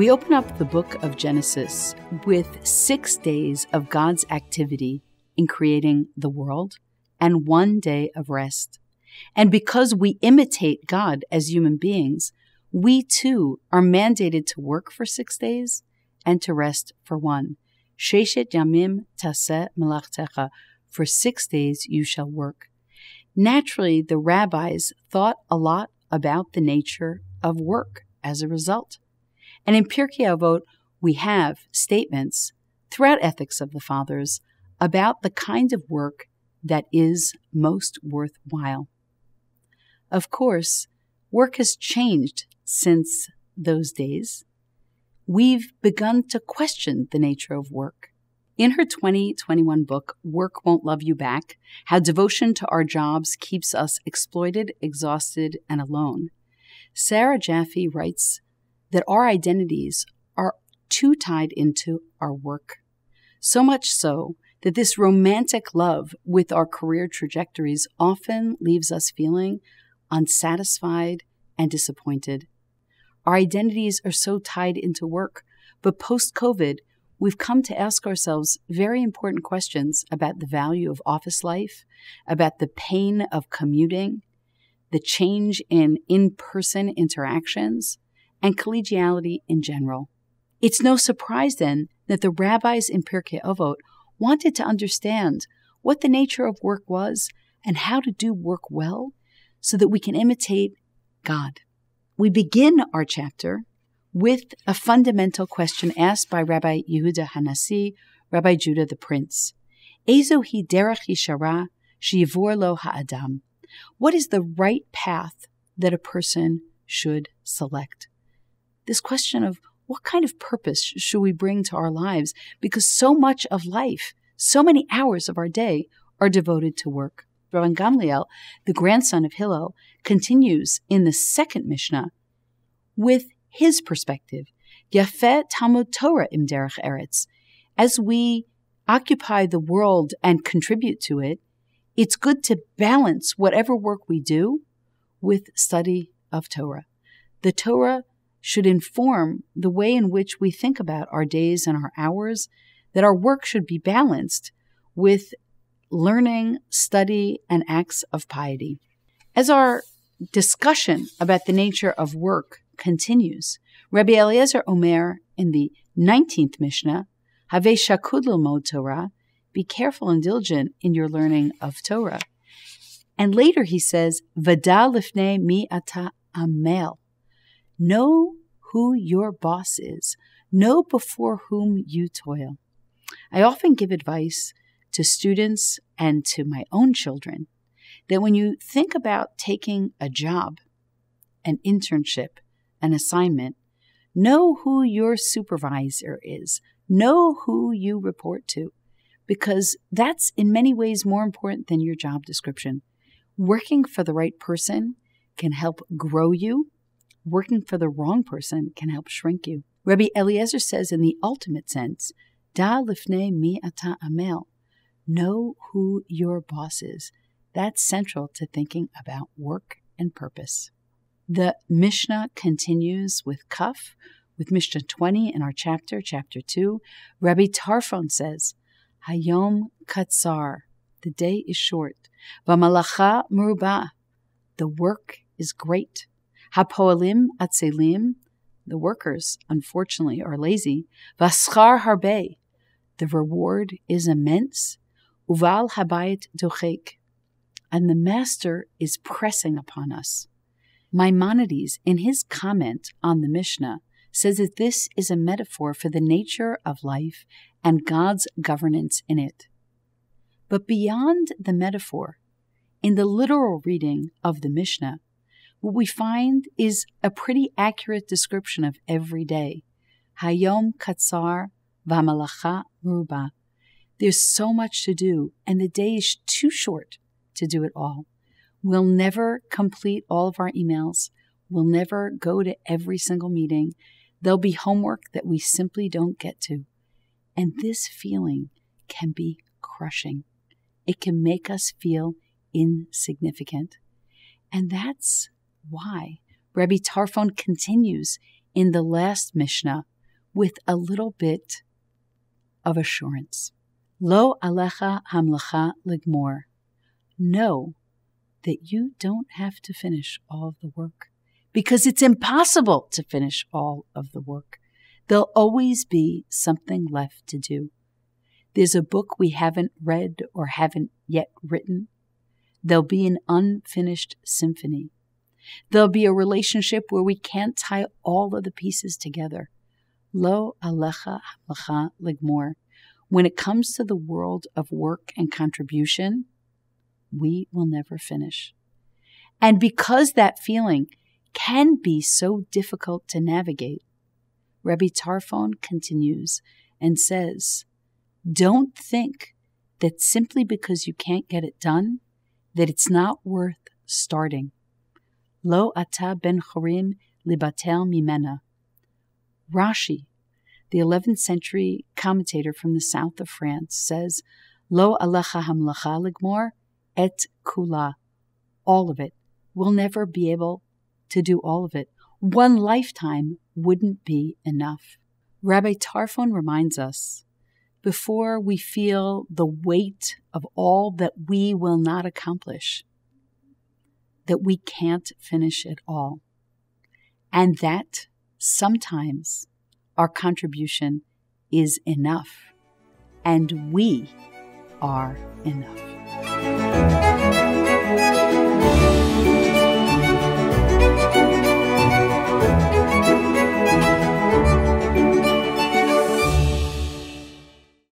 We open up the book of Genesis with six days of God's activity in creating the world and one day of rest. And because we imitate God as human beings, we too are mandated to work for six days and to rest for one. Sheshet yamim taseh melachtecha. For six days you shall work. Naturally, the rabbis thought a lot about the nature of work as a result. And in Pirkei Avot, we have statements throughout Ethics of the Fathers about the kind of work that is most worthwhile. Of course, work has changed since those days. We've begun to question the nature of work. In her 2021 book, Work Won't Love You Back How Devotion to Our Jobs Keeps Us Exploited, Exhausted, and Alone, Sarah Jaffe writes that our identities are too tied into our work. So much so that this romantic love with our career trajectories often leaves us feeling unsatisfied and disappointed. Our identities are so tied into work, but post COVID, we've come to ask ourselves very important questions about the value of office life, about the pain of commuting, the change in in person interactions, and collegiality in general. It's no surprise then that the rabbis in Pirkei Avot wanted to understand what the nature of work was and how to do work well so that we can imitate God. We begin our chapter with a fundamental question asked by Rabbi Yehuda Hanassi, Rabbi Judah the Prince. Ezo hi derech yishara sheyivor lo ha'adam. What is the right path that a person should select? This question of what kind of purpose should we bring to our lives? Because so much of life, so many hours of our day are devoted to work. Rabban Gamliel, the grandson of Hillel, continues in the second Mishnah with his perspective. Yafet Talmud Torah im derech eretz. As we occupy the world and contribute to it, it's good to balance whatever work we do with study of Torah. The Torah should inform the way in which we think about our days and our hours, that our work should be balanced with learning, study, and acts of piety. As our discussion about the nature of work continues, Rabbi Eliezer Omer in the 19th Mishnah, Have shakud mod Torah, be careful and diligent in your learning of Torah. And later he says, Vada lifnei mi ata amel. Know who your boss is. Know before whom you toil. I often give advice to students and to my own children that when you think about taking a job, an internship, an assignment, know who your supervisor is, know who you report to, because that's in many ways more important than your job description. Working for the right person can help grow you. Working for the wrong person can help shrink you. Rabbi Eliezer says, in the ultimate sense, Da lifnei mi ata amel. Know who your boss is. That's central to thinking about work and purpose. The Mishnah continues with Kaf, with Mishnah 20 in our chapter, chapter 2. Rabbi Tarfon says, Hayom katsar, the day is short. V'malacha muruba, the work is great. Hapoalim atzelim, the workers, unfortunately, are lazy. Vaschar harbe, the reward is immense. Uval habayit dochek. And the Master is pressing upon us. Maimonides, in his comment on the Mishnah, says that this is a metaphor for the nature of life and God's governance in it. But beyond the metaphor, in the literal reading of the Mishnah, what we find is a pretty accurate description of every day. Hayom katsar v'amalacha muruba. There's so much to do, and the day is too short to do it all. We'll never complete all of our emails. We'll never go to every single meeting. There'll be homework that we simply don't get to. And this feeling can be crushing. It can make us feel insignificant. And that's why Rabbi Tarfon continues in the last Mishnah with a little bit of assurance. Lo alecha hamlacha ligmor. Know that you don't have to finish all of the work because it's impossible to finish all of the work. There'll always be something left to do. There's a book we haven't read or haven't yet written. There'll be an unfinished symphony. There'll be a relationship where we can't tie all of the pieces together. Lo alecha hamlacha ligmor. When it comes to the world of work and contribution, we will never finish. And because that feeling can be so difficult to navigate, Rabbi Tarfon continues and says, Don't think that simply because you can't get it done, that it's not worth starting. Lo ata ben chorim libatel mimena. Rashi, the 11th century commentator from the south of France, says, Lo alecha hamlacha ligmor et kula. All of it. We'll never be able to do all of it. One lifetime wouldn't be enough. Rabbi Tarfon reminds us before we feel the weight of all that we will not accomplish, that we can't finish it all, and that sometimes our contribution is enough, and we are enough.